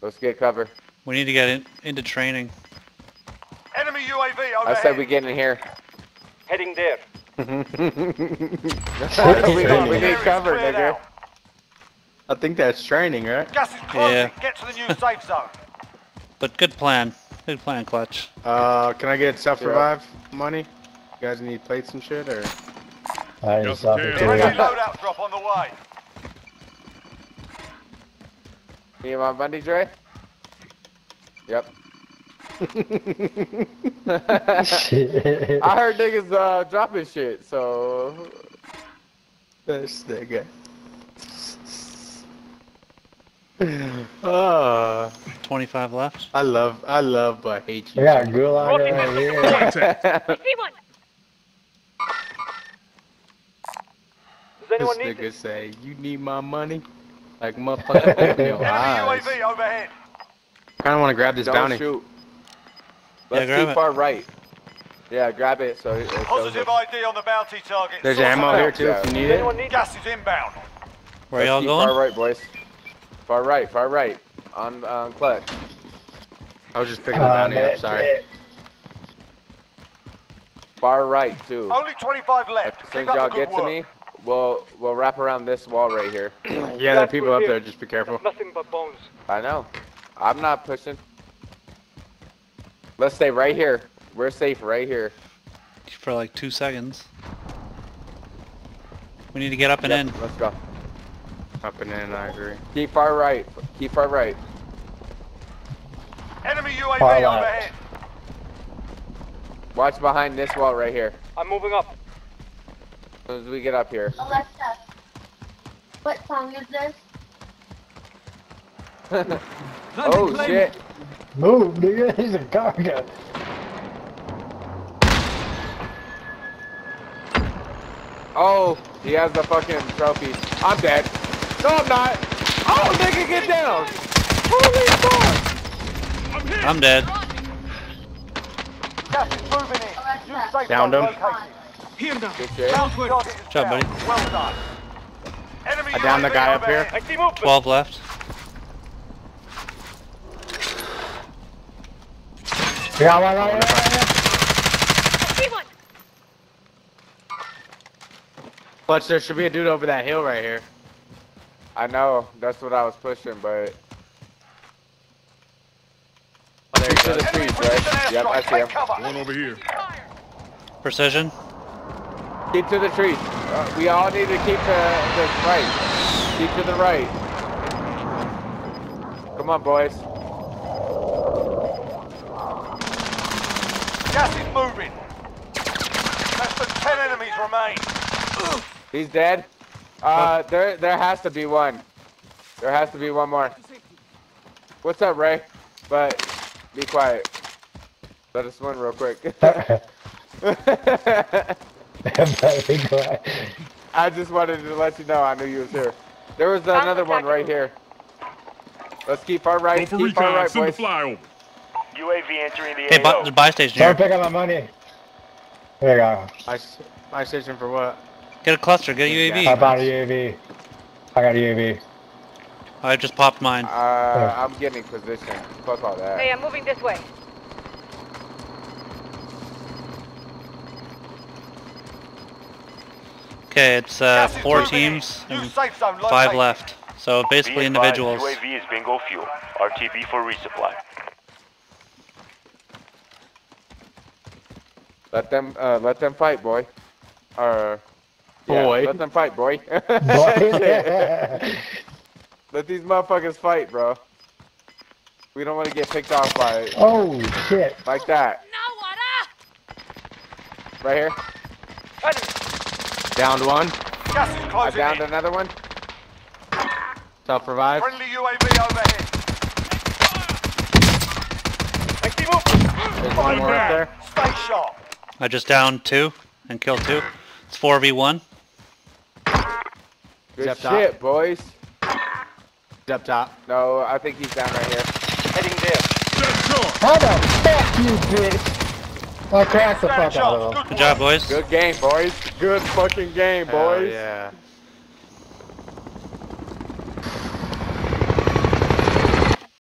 Let's get cover. We need to get in, into training. Enemy UAV I said we get in here. Heading there. we, we need cover, Cleared nigga. out. I think that's training, right? Gas is closing. Yeah. Get to the new safe zone. But good plan. Good plan, Clutch. Uh, can I get self-revive money? You guys need plates and shit, or? I Just stop can. it loadout drop on the way. Me and my Bundy Dre? Yep. I heard niggas uh, dropping shit, so This nigga. Oh, 25 left. I love, I love, but hate you. We got a gulag right here. Contact. Does This anyone need nigga say, you need my money? Like motherfucker, open your eyes. UAV overhead. kind of want to grab this don't bounty. shoot. Let's grab keep it. far right. Yeah, grab it so it shows Positive. ID on the bounty target. There's ammo of here help. too if you need it. Gas is inbound. Where Let's y'all keep going? Far right, boys. Far right, far right. On on clutch. I was just picking the Ah, bounty up. Sorry. man. Far right too. Only 25 left. As soon Keep as y'all get good to me, we'll we'll wrap around this wall right here. Yeah, there are people up there. Just be careful. Nothing but bones. I know. I'm not pushing. Let's stay right here. We're safe right here. For like two seconds. We need to get up and Yep, in. Let's go. Up and in, I agree. Keep far right. Keep far right. Enemy UAV Far left. overhead. Watch behind this wall right here. I'm moving up. As soon as we get up here. Alexa, what song is this? oh shit. Move, nigga. He's a cargo. Oh, he has the fucking trophy. I'm dead. No, I'm not. Oh, nigga, get down. Holy fuck. I'm dead. Gas is moving in. New safe Downed him. located. Good shit. Bounty target is job, down. buddy. Well done. Enemy I downed the guy up here. I see movement. 12 left. We got one right here. Clutch, there should be a dude over that hill right here. I know. That's what I was pushing, but Oh, there he Keep goes. the trees, right? Yep, I see him. One over here. Precision. Keep to the trees. Uh, we all need to keep to the right. Keep to the right. Come on, boys. Gas is moving. Less than 10 enemies remain. He's dead. Uh, there, there has to be one. There has to be one more. What's up, Ray? But be quiet. Let us win real quick. I just wanted to let you know I knew you was here. There was another one right here. Let's keep our Go right. for Keep our right, Send the boys. flyover. UAV entering the Hey, bu the buy station Start here. picking my money. There you go. My, s- my station for what? Get a cluster. Get a UAV. I bought a UAV. I got a UAV. I just popped mine. Uh, I'm getting position. Fuck all that. Hey, I'm moving this way. Okay, it's uh, four teams and five left. So basically individuals. UAV is bingo fuel. RTB for resupply. Let them, uh, let them fight, boy. Or, yeah, Boy. let them fight, boy. Boy. let these motherfuckers fight, bro. We don't want to get picked off by it. oh shit. like that. Right here. Downed one. Gas is I downed in. another one. Self-revive. Friendly UAV overhead. I see movement. There's one more up there. Stay sharp. I just downed two and killed two. It's 4v1. Good up shit, top. boys. He's up top. No, I think he's down right here. Heading there. Set charge. How the fuck you bitch? I cracked the fuck out of him. Good Good job, boys. Good game, boys. Good fucking game, Hell boys. yeah.